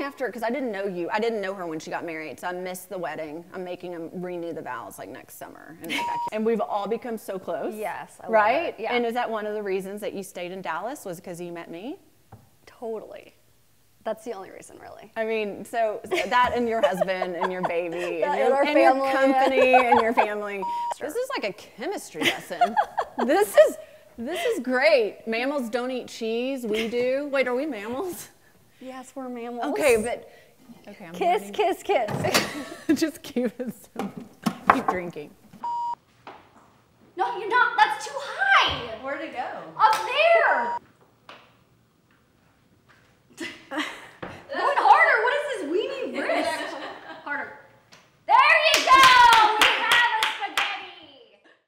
long after? Because I didn't know you. I didn't know her when she got married, so I missed the wedding. I'm making them renew the vows like next summer, and, like, and we've all become so close. Yes, I love right. yeah. And is that one of the reasons that you stayed in Dallas? Was because you met me? Totally. That's the only reason, really. I mean, so that and your husband and your baby and, your, and and your family, company and your family. This is like a chemistry lesson. this is this is great. Mammals don't eat cheese. We do. Wait, are we mammals? Yes, we're mammals. Okay, but okay. I'm Kiss, learning. kiss, kiss. Just keep it simple. Keep drinking. No, you're not. That's too high. Where'd it go? Up there.